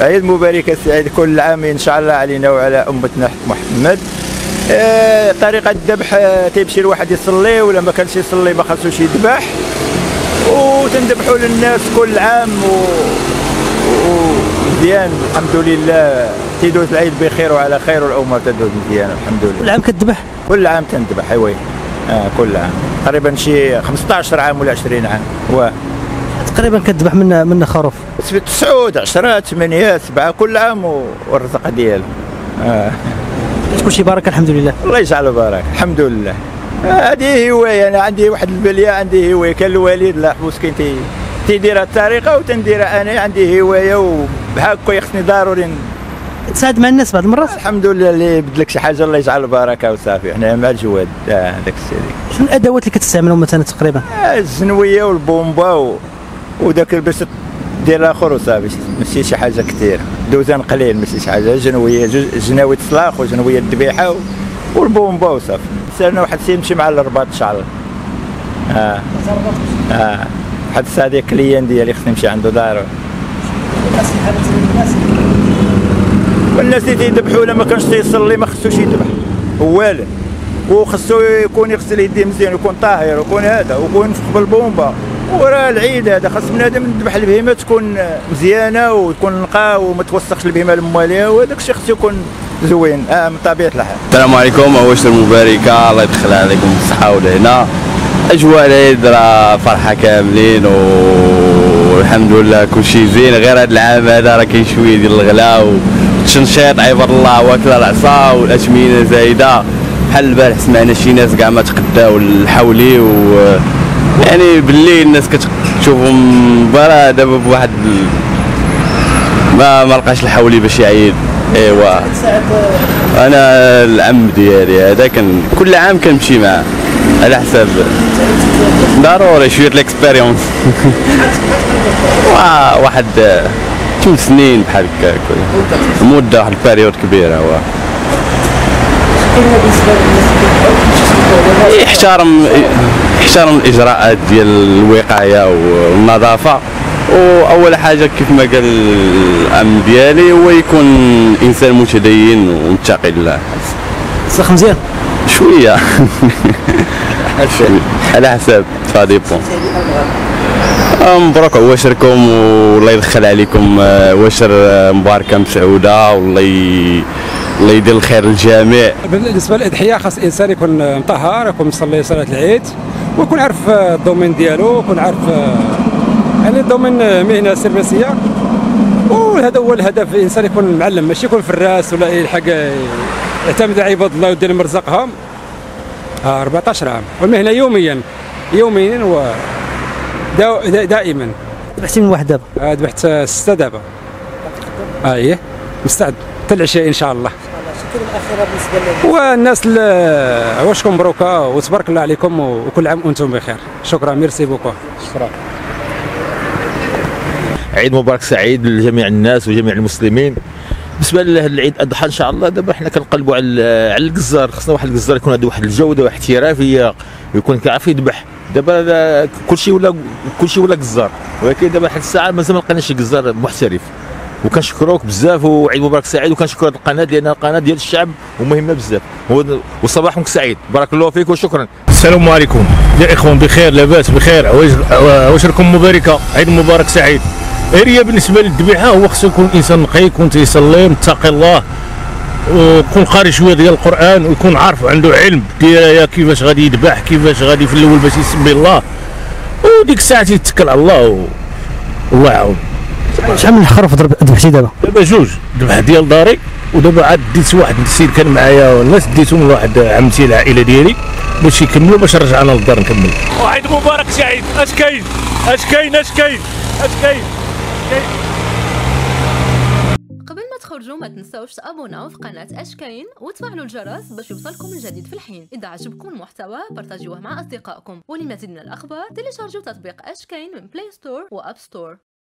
عيد مبارك سعيد كل عام إن شاء الله علينا وعلى أمتنا محمد. آه، طريقة الذبح آه، تيمشي الواحد يصلي ولا ما كانش يصلي ما خاصوش يذبح. وتنذبحوا للناس كل عام و... ومزيان. الحمد لله. تيدوز العيد بخير وعلى خير والأمور تدوز مزيان الحمد لله. كل عام كتذبح؟ كل عام تنذبح أيوه آه كل عام. تقريبا شي 15 عام ولا 20 عام. و تقريبا كتذبح من من خروف. تسعود 10 8 7 كل عام والرزق ديالو آه. كل شيء بارك الحمد لله. الله يجعله بارك الحمد لله. آه، هذه هواية أنا عندي واحد البلية عندي هواية. كان الوالد الله يحفظ كاين تي تيديرها الطريقة وتنديرها أنا عندي هواية وبهاكا خصني ضروري. تساعد مع الناس بعض المرات؟ الحمد لله اللي يبدلك شي حاجة الله يجعل البركه وصافي حنا مع الجواد آه، هذاك الشيء. شنو الأدوات اللي كتستعملهم مثلا تقريبا؟ آه، الزنوية والبومبا و... وداك باش دير الآخر وصافي. ماشي شي حاجة كثير دوزان قليل ماشي شي حاجة. جنويه جناوي الصلاخ وجنوية الذبيحة. والبومبا وصافي. سألنا واحد السيد يمشي مع الرباط ان شاء الله آه. آه. واحد الساعة كليان ديالي خصني نمشي عنده دارو. والناس اللي تيذبحوا ولا ما كانش تيصلي ما خصوش يذبح. والو. وخصو يكون يغسل يديه مزيان ويكون طاهر ويكون هذا ويكون ينفخ بالبومبا. وراه العيد هذا. خاص بنادم يذبح البهيمة تكون مزيانة وتكون نقاء وما توسخش البهيمة لمواليها وهذاك الشيء خصو يكون زوين آه من طبيعة الحال. السلام عليكم أواشر مباركة. الله يدخل عليكم بالصحة والهنا أجواء العيد راه فرحة كاملين والحمد لله كل شيء زين. غير هذا العام هذا راه كاين شوية ديال الغلا والتشنشيط عباد الله وأكلة العصا والأثمنة زايدة. بحال البارح سمعنا شي ناس كاع ما تقداو الحولي و يعني بالليل الناس كتشوفهم برا دابا بواحد ما ما لقاش الحولي باش يعيد. إيوا. أنا العم ديالي هذا كان كل عام كنمشي معاه على حساب ضروري شوية الاكسبيريونس وا- واحد ثمان سنين بحال هكا مدة واحد البيريود كبيرة هو يحترم يحترم الإجراءات ديال الوقاية والنظافة وأول حاجة كيف ما قال الأم ديالي هو يكون إنسان متدين ومتقي لله سخ مزيان. شوية. على حساب فاديبون مبروك عواشركم والله يدخل عليكم آه، عواشر آه، مباركة مسعودة والله ي- الله يدير الخير للجميع. بالنسبة للأضحية خاص الإنسان يكون مطهر يكون مصلي صلاة العيد ويكون عارف آه، الدومين ديالو ويكون عارف آه، يعني الدومين آه، مهنة سيرفيسية. وهذا هو الهدف الإنسان يكون معلم ماشي يكون في الراس ولا يلحق يعتمد على عباد الله ودير مرزقهم آه 14 عام والمهنة يوميا يوميا و دا- دا- دائما. ذبحتي من واحد دابا. ذبحت ستة دابا. إيه. مستعد. حتى العشاء إن شاء الله. والناس ال- عواشكم مبروكة وتبارك الله عليكم وكل عام وأنتم بخير. شكرا. ميرسي بوكو. شكرا. عيد مبارك سعيد لجميع الناس وجميع المسلمين. بالنسبة لهذا العيد الأضحى إن شاء الله. دابا حنا كنقلبوا على على الجزار خصنا واحد الجزار يكون عنده واحد الجودة واحد احترافية ويكون كيعرف يذبح. دابا هذا كلشي ولا كلشي ولا جزار ولكن دابا حتى الساعة مازال ما لقيناش شي جزار محترف. وكنشكروك بزاف وعيد مبارك سعيد وكنشكر القناة لانها قناه ديال الشعب ومهمه بزاف. وصباحكم سعيد. بارك الله فيك وشكرا. السلام عليكم. يا إخوان بخير لاباس بخير. عواشركم مباركة. عيد مبارك سعيد. هي بالنسبة للذبيحه هو خصو يكون إنسان نقي يكون تيصلي متقي الله ويكون قاري شوية ديال القرآن ويكون عارف عنده علم ديال كيفاش غادي يذبح كيفاش غادي في الأول باش يسمي الله. وديك الساعة تيتكل على الله و... الله يعاون. شحال من ضرب- ذبحتي دابا؟ دابا جوج. ذبح ديال داري ودابا عاد ديت واحد السيد كان معايا والناس ديتهم لواحد عمتي العائلة ديالي. باش يكملوا باش نرجع أنا للدار نكمل. وعيد مبارك سعيد. أش كاين؟ أش كاين؟ أش كاين؟ أش كاين؟ قبل ما تخرجوا ما تنساوش تابونّاو في قناة آشكاين وتفعلوا الجرس باش يوصلكم الجديد في الحين. إذا عجبكم المحتوى بارتاجيوه مع أصدقائكم. ولمزيد من الأخبار تيليشارجوا تطبيق آشكاين من Play Store و App Store